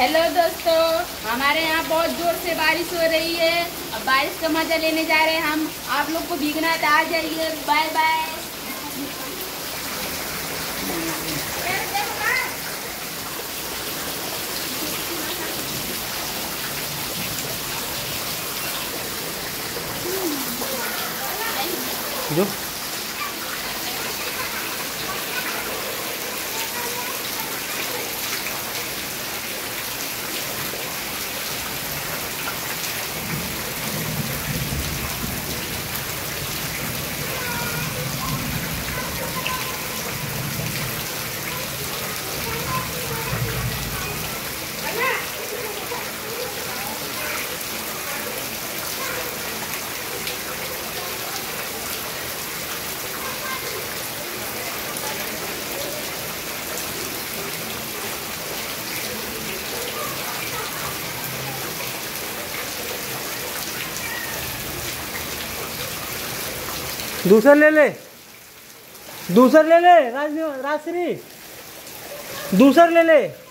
Hello दोस्तों, हमारे यहाँ बहुत ज़ोर से बारिश हो रही है। अब बारिश का मज़ा लेने जा रहे हैं हम। आप लोग को भीगना तो आ जाइए। बाय बाय जो दूसर ले ले। दूसर ले ले राज राजश्री। दूसर ले ले।